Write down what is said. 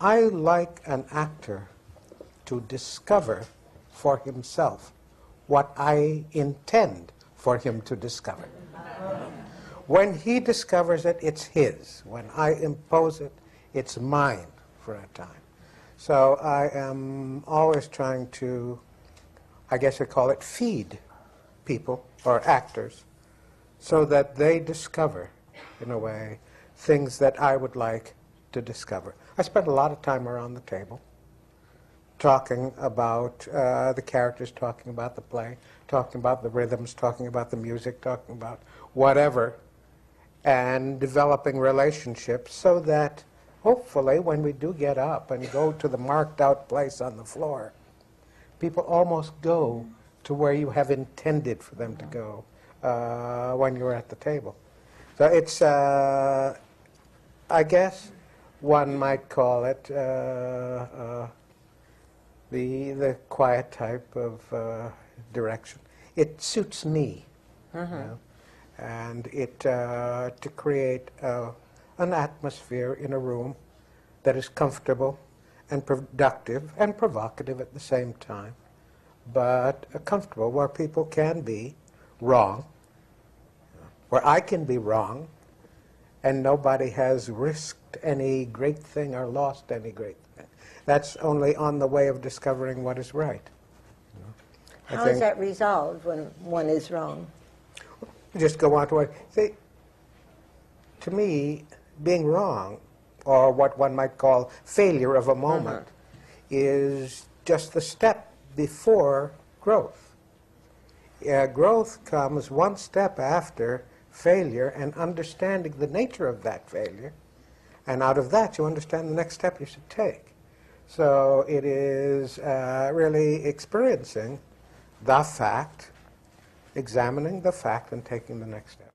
I like an actor to discover for himself what I intend for him to discover. When he discovers it, it's his. When I impose it, it's mine for a time. So I am always trying to, I guess I call it feed people or actors so that they discover, in a way, things that I would like to discover. I spend a lot of time around the table talking about uh, the characters, talking about the play, talking about the rhythms, talking about the music, talking about whatever, and developing relationships so that hopefully when we do get up and go to the marked out place on the floor, people almost go to where you have intended for them to go uh, when you're at the table. So it's, uh, I guess, one might call it uh, uh, the the quiet type of uh, direction. It suits me, you know, and it uh, to create an atmosphere in a room that is comfortable and productive and provocative at the same time, but uh, comfortable where people can be wrong, where I can be wrong, and nobody has risked any great thing or lost any great thing. That's only on the way of discovering what is right. How is that resolved when one is wrong? just go on to what. See, to me, being wrong, or what one might call failure of a moment, mm-hmm. is just the step before growth. Yeah, growth comes one step after failure and understanding the nature of that failure, and out of that you understand the next step you should take. So it is uh, really experiencing the fact examining the fact and taking the next step.